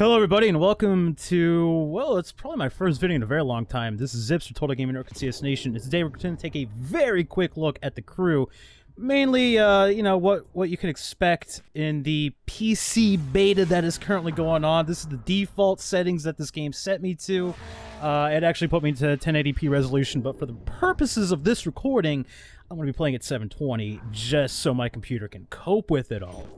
Hello, everybody, and welcome to, well, it's probably my first video in a very long time. This is Zips for Total Gaming Network and CS Nation. And today we're going to take a very quick look at the crew. Mainly, uh, you know, what, what you can expect in the PC beta that is currently going on. This is the default settings that this game set me to. Uh, it actually put me to 1080p resolution, but for the purposes of this recording, I'm going to be playing at 720 just so my computer can cope with it all.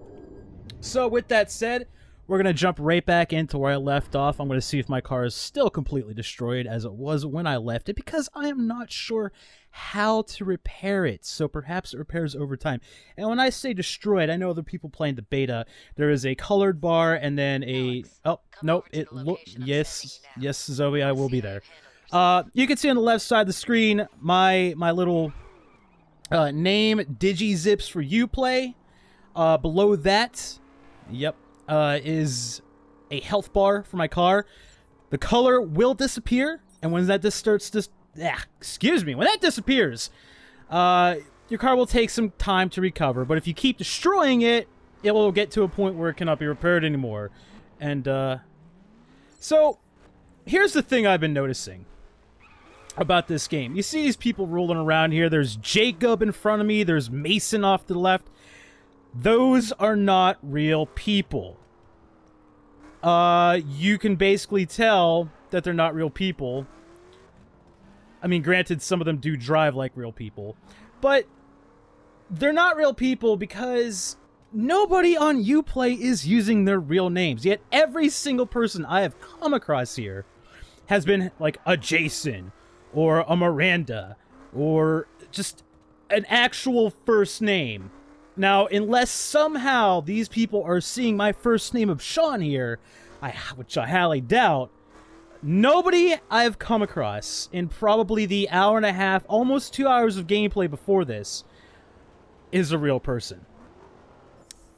So with that said, we're going to jump right back into where I left off. I'm going to see if my car is still completely destroyed as it was when I left it because I am not sure how to repair it. So perhaps it repairs over time. And when I say destroyed, I know other people playing the beta. There is a colored bar and then a... Alex, oh, nope. It look Yes, yes, Zoe, I will be there. Uh, you can see on the left side of the screen my my little uh, name DigiZips for Uplay. Uh, below that, yep, uh, is a health bar for my car. The color will disappear, and when that just starts this, ah, excuse me, when that disappears, uh, your car will take some time to recover. But if you keep destroying it, it will get to a point where it cannot be repaired anymore. And uh, so, here's the thing I've been noticing about this game. You see these people rolling around here. There's Jacob in front of me. There's Mason off to the left. Those are not real people. Uh, you can basically tell that they're not real people. I mean, granted, some of them do drive like real people, but they're not real people because nobody on Uplay is using their real names. Yet every single person I have come across here has been like a Jason or a Miranda or just an actual first name. Now, unless somehow these people are seeing my first name of Shawn here, I, which I highly doubt, nobody I've come across in probably the hour and a half, almost two hours of gameplay before this, is a real person.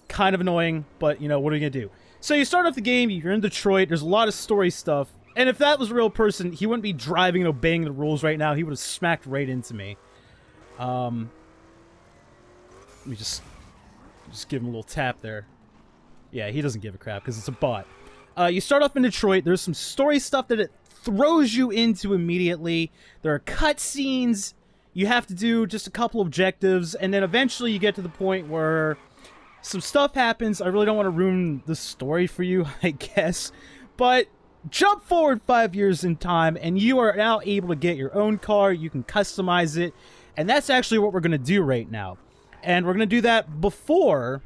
Kind of annoying, but you know, what are you gonna do? So you start off the game, you're in Detroit, there's a lot of story stuff, and if that was a real person, he wouldn't be driving and obeying the rules right now, he would have smacked right into me. Um, let me just, just give him a little tap there. Yeah, he doesn't give a crap, because it's a bot. Uh, you start off in Detroit, there's some story stuff that it throws you into immediately, there are cutscenes, you have to do just a couple objectives, and then eventually you get to the point where some stuff happens. I really don't want to ruin the story for you, I guess. But jump forward five years in time, and you are now able to get your own car. You can customize it. And that's actually what we're going to do right now. And we're going to do that before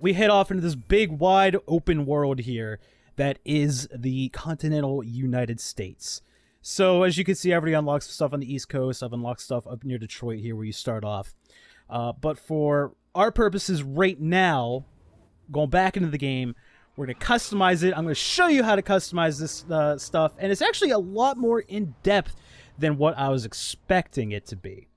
we head off into this big, wide open world here that is the continental United States. So, as you can see, I've already unlocked stuff on the East Coast. I've unlocked stuff up near Detroit here where you start off. Uh, but for our purposes right now, going back into the game, we're going to customize it. I'm going to show you how to customize this uh, stuff. And it's actually a lot more in depth than what I was expecting it to be.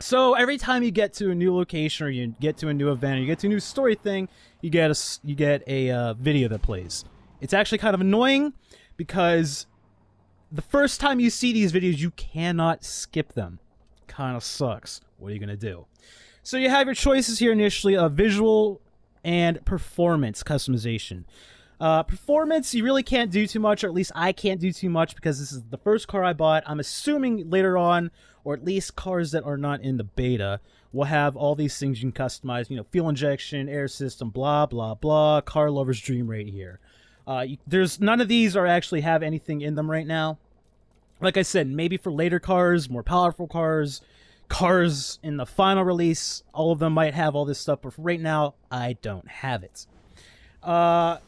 So every time you get to a new location or you get to a new event or you get to a new story thing, you get a you get a uh, video that plays. It's actually kind of annoying because the first time you see these videos, you cannot skip them. Kind of sucks. What are you gonna do? So you have your choices here initially of visual and performance customization. Uh, performance, you really can't do too much, or at least I can't do too much because this is the first car I bought. I'm assuming later on, or at least cars that are not in the beta, will have all these things you can customize. You know, fuel injection, air system, blah blah blah. Car lover's dream right here. Uh, you, there's none of these are actually have anything in them right now. Like I said, maybe for later cars, more powerful cars, cars in the final release, all of them might have all this stuff. But right now, I don't have it. Uh,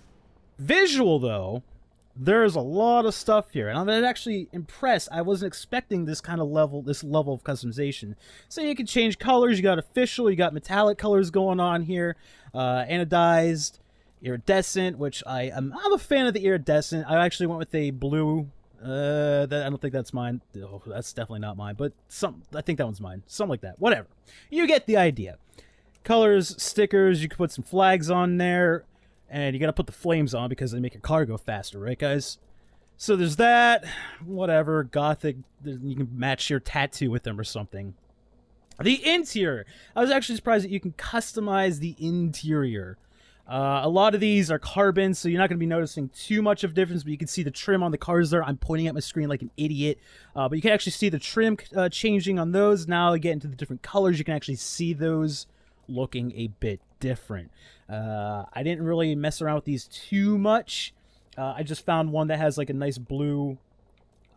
Visual, though, there's a lot of stuff here, and I'm actually impressed. I wasn't expecting this kind of level, this level of customization. So you can change colors. You got official, you got metallic colors going on here, uh, anodized, iridescent, which I am. I'm a fan of the iridescent. I actually went with a blue. Uh, that I don't think that's mine. Oh, that's definitely not mine. But some, I think that one's mine. Something like that. Whatever. You get the idea. Colors, stickers. You can put some flags on there and you gotta put the flames on because they make your car go faster, right, guys? So there's that. Whatever, gothic. You can match your tattoo with them or something. The interior. I was actually surprised that you can customize the interior. Uh, a lot of these are carbon, so you're not going to be noticing too much of difference, but you can see the trim on the cars there. I'm pointing at my screen like an idiot, uh, but you can actually see the trim uh, changing on those. Now, get into the different colors, you can actually see those looking a bit different. Uh, I didn't really mess around with these too much. Uh, I just found one that has like a nice blue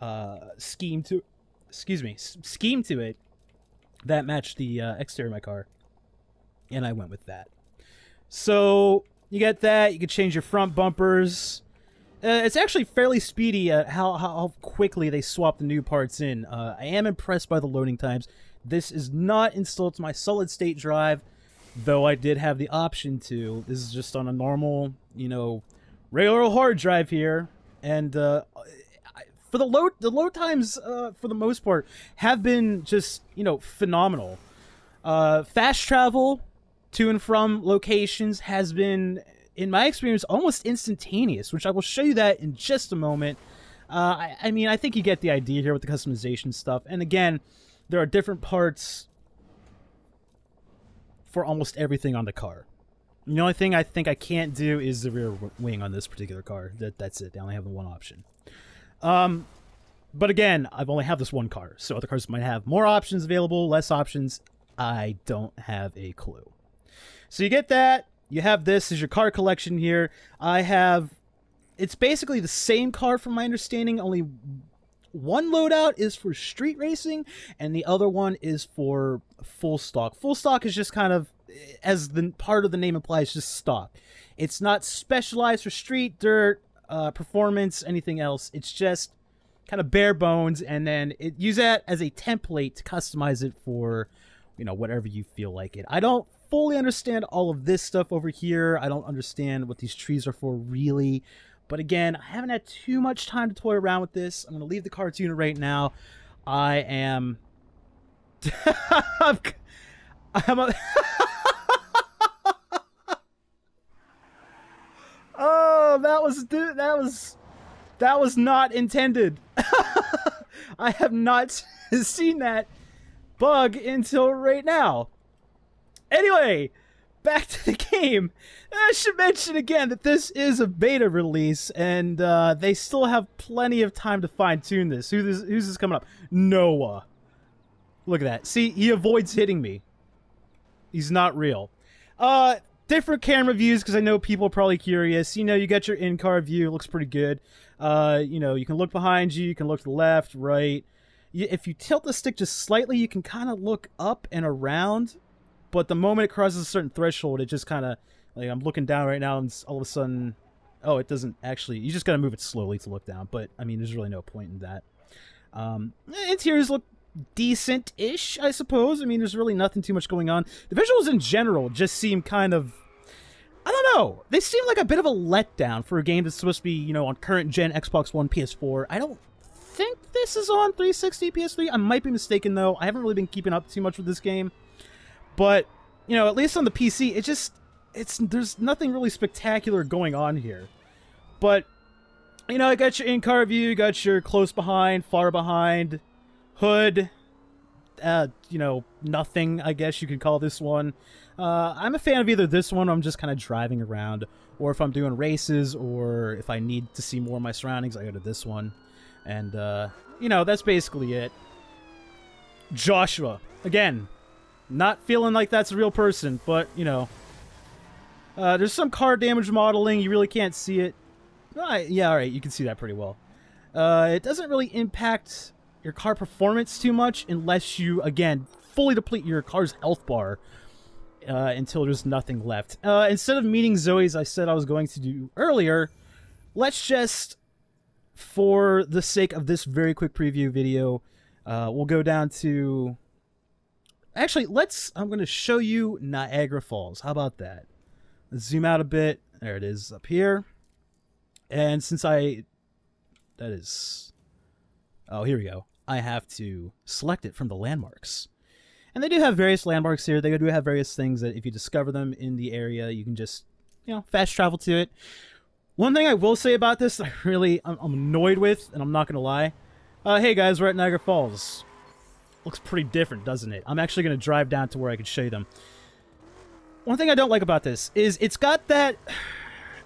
uh, scheme to, excuse me, scheme to it that matched the exterior of my car, and I went with that. So you get that. You can change your front bumpers. Uh, it's actually fairly speedy uh, how, how quickly they swap the new parts in. Uh, I am impressed by the loading times. This is not installed to my solid state drive, though I did have the option to. This is just on a normal, you know, regular hard drive here, and uh, for the load, the load times uh, for the most part have been just you know phenomenal. Uh, fast travel to and from locations has been, in my experience, almost instantaneous, which I will show you that in just a moment. Uh, I, I, mean, I think you get the idea here with the customization stuff. And again, there are different parts for almost everything on the car. The only thing I think I can't do is the rear wing on this particular car. That That's it. They only have the one option. Um, but again, I've only have this one car, so other cars might have more options available, less options. I don't have a clue. So you get that. You have this as your car collection here. I have. It's basically the same car from my understanding, only one loadout is for street racing and the other one is for full stock. Full stock is just kind of as the part of the name implies just stock. It's not specialized for street, dirt, uh, performance, anything else. It's just kind of bare bones and then it use that as a template to customize it for you know whatever you feel like it. I don't fully understand all of this stuff over here. I don't understand what these trees are for really. But again, I haven't had too much time to toy around with this. I'm going to leave the cartoon right now. I am... I'm... I'm a... oh, that was... dude. That was... That was not intended. I have not seen that bug until right now. Anyway, back to the game. I should mention again that this is a beta release, and uh, they still have plenty of time to fine tune this. Who this. Who's this coming up? Noah. Look at that. See, he avoids hitting me. He's not real. Uh, different camera views because I know people are probably curious. You know, you got your in-car view. looks pretty good. Uh, you know, you can look behind you. You can look to the left, right. if you tilt the stick just slightly, you can kind of look up and around but the moment it crosses a certain threshold, it just kind of like I'm looking down right now, and all of a sudden, oh, it doesn't actually. You just gotta move it slowly to look down. But I mean, there's really no point in that. Um, interiors look decent-ish, I suppose. I mean, there's really nothing too much going on. The visuals in general just seem kind of I don't know. They seem like a bit of a letdown for a game that's supposed to be, you know, on current gen Xbox One, PS4. I don't think this is on 360, PS3. I might be mistaken though. I haven't really been keeping up too much with this game. But, you know, at least on the PC, it just it's there's nothing really spectacular going on here. But you know, I got your in-car view, you got your close behind, far behind, hood, uh, you know, nothing, I guess you could call this one. Uh, I'm a fan of either this one, I'm just kind of driving around, or if I'm doing races, or if I need to see more of my surroundings, I go to this one. And, uh, you know, that's basically it. Joshua. Again, not feeling like that's a real person, but, you know. Uh, there's some car damage modeling. You really can't see it. Yeah, alright, you can see that pretty well. Uh, it doesn't really impact your car performance too much unless you, again, fully deplete your car's health bar uh, until there's nothing left. Uh, instead of meeting Zoe, as I said I was going to do earlier, let's just, for the sake of this very quick preview video, uh, we'll go down to Actually, let's. I'm going to show you Niagara Falls. How about that? Let's zoom out a bit. There it is up here. And since I. That is. Oh, here we go. I have to select it from the landmarks. And they do have various landmarks here. They do have various things that if you discover them in the area, you can just, you know, fast travel to it. One thing I will say about this I really, I'm, annoyed with, and I'm not going to lie. Uh, hey guys, we're at Niagara Falls. Looks pretty different, doesn't it? I'm actually going to drive down to where I can show you them. one thing I don't like about this is it's got that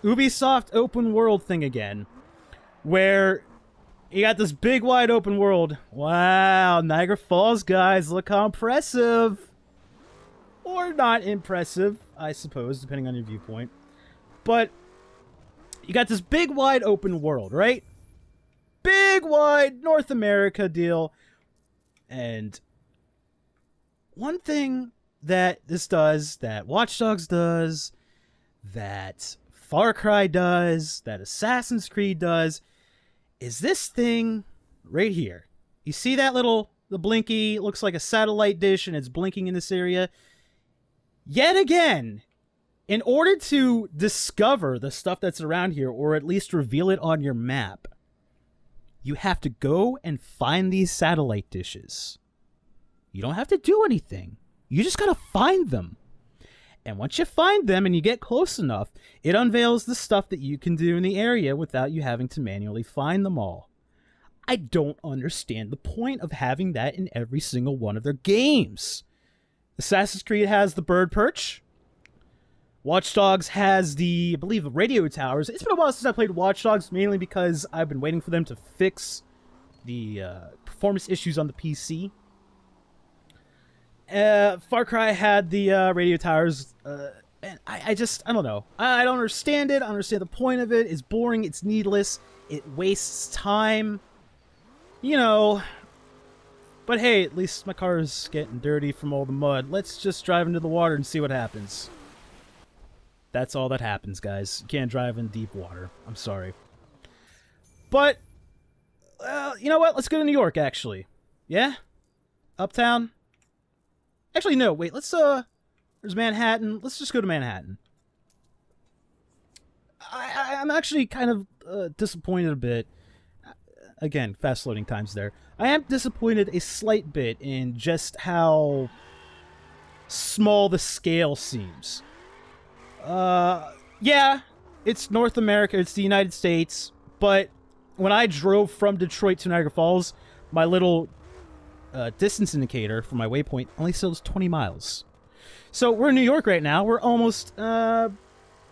Ubisoft open world thing again, where you got this big wide open world. Wow, Niagara Falls, guys, look how impressive. Or not impressive, I suppose, depending on your viewpoint. But you got this big wide open world, right? Big wide North America deal. And one thing that this does, that Watch Dogs does, that Far Cry does, that Assassin's Creed does, is this thing right here. You see that little the blinky looks like a satellite dish and it's blinking in this area. Yet again, in order to discover the stuff that's around here or at least reveal it on your map, you have to go and find these satellite dishes. You don't have to do anything. You just got to find them. And once you find them and you get close enough, it unveils the stuff that you can do in the area without you having to manually find them all. I don't understand the point of having that in every single one of their games. Assassin's Creed has the bird perch. Watch Dogs has the, I believe, radio towers. It's been a while since I played Watch Dogs, mainly because I've been waiting for them to fix the uh, performance issues on the PC. Uh, Far Cry had the uh, radio towers, uh, and I, I, just I don't know. I, I, don't understand it. I understand the point of it. It's boring. It's needless. It wastes time. You know. But hey, at least my car is getting dirty from all the mud. Let's just drive into the water and see what happens. That's all that happens, guys. You can't drive in deep water. I'm sorry. But, uh, you know what? Let's go to New York, actually. Yeah? Uptown? Actually, no. Wait. Let's uh. There's Manhattan. Let's just go to Manhattan. I, I am actually kind of uh, disappointed a bit. Again, fast loading times there. I am disappointed a slight bit in just how small the scale seems. Uh, yeah, it's North America, it's the United States, but when I drove from Detroit to Niagara Falls, my little uh, distance indicator for my waypoint only shows 20 miles. So we're in New York right now. We're almost, uh,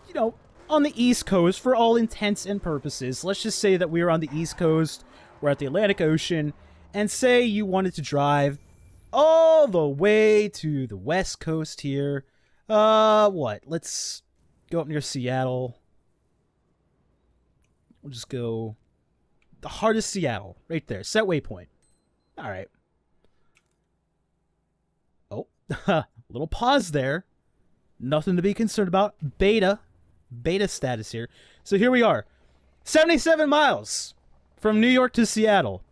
you know, on the East Coast for all intents and purposes. Let's just say that we are on the East Coast. We're at the Atlantic Ocean. And say you wanted to drive all the way to the West Coast here. Uh, what? Let's go up near Seattle. We'll just go the heart of Seattle, right there. Set waypoint. All right. Oh, little pause there. Nothing to be concerned about. Beta. Beta status here. So here we are. 77 miles from New York to Seattle.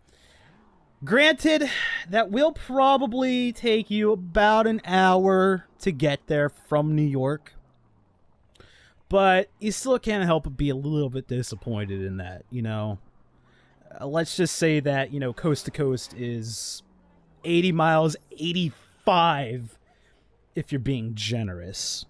Granted, that will probably take you about an hour to get there from New York. But you still can't help but be a little bit disappointed in that, you know. Uh, let's just say that, you know, coast to coast is 80 miles, 85 if you're being generous.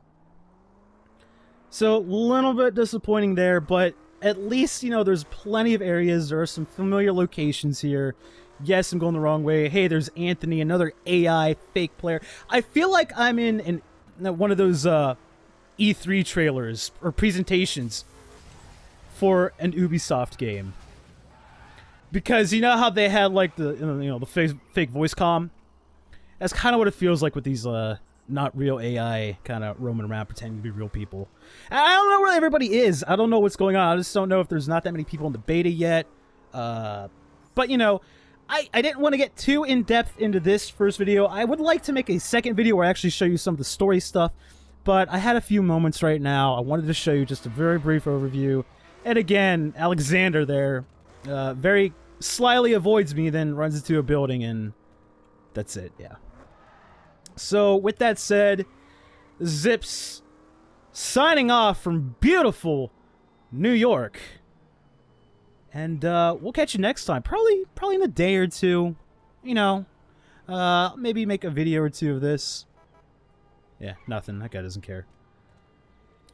So, a little bit disappointing there, but at least, you know, there's plenty of areas. There are some familiar locations here. Yes, I'm going the wrong way. Hey, there's Anthony, another AI fake player. I feel like I'm in, in one of those uh, E3 trailers or presentations for an Ubisoft game. Because you know how they had like the you know the fake, fake voice com. That's kind of what it feels like with these uh, not real AI kind of roaming around pretending to be real people. I don't know where everybody is. I don't know what's going on. I just don't know if there's not that many people in the beta yet. Uh, but, you know, I, I didn't want to get too in-depth into this first video. I would like to make a second video where I actually show you some of the story stuff. But I had a few moments right now. I wanted to show you just a very brief overview. And again, Alexander there uh, very slyly avoids me, then runs into a building, and that's it, yeah. So, with that said, Zips signing off from beautiful New York. And uh, we'll catch you next time. Probably probably in a day or two. You know. Uh, maybe make a video or two of this. Yeah, nothing. That guy doesn't care.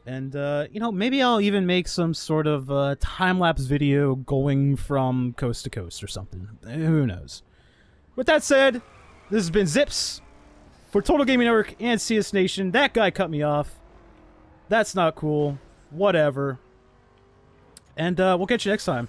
And, uh, you know, maybe I'll even make some sort of uh, time-lapse video going from coast to coast or something. Who knows? With that said, this has been Zips for Total Gaming Network and CS Nation. That guy cut me off. That's not cool. Whatever. And uh, we'll catch you next time.